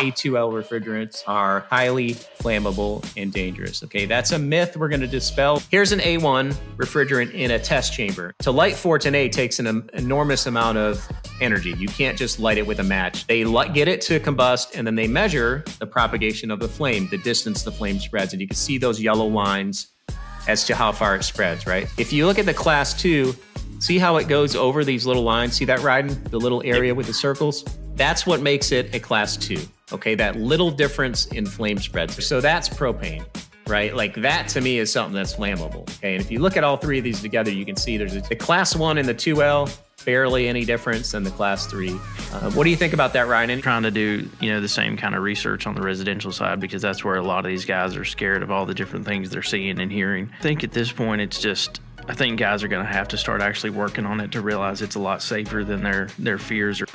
A2L refrigerants are highly flammable and dangerous. Okay, that's a myth we're going to dispel. Here's an A1 refrigerant in a test chamber. To light 410A takes an enormous amount of energy. You can't just light it with a match. They get it to combust and then they measure the propagation of the flame, the distance the flame spreads. And you can see those yellow lines as to how far it spreads, right? If you look at the class two, see how it goes over these little lines? See that riding the little area with the circles? That's what makes it a class two. Okay, that little difference in flame spreads. So that's propane, right? Like that to me is something that's flammable. Okay, and if you look at all three of these together, you can see there's a, the class one and the 2L, barely any difference than the class three. Uh, what do you think about that, Ryan? Trying to do you know the same kind of research on the residential side because that's where a lot of these guys are scared of all the different things they're seeing and hearing. I think at this point it's just I think guys are going to have to start actually working on it to realize it's a lot safer than their their fears. Are.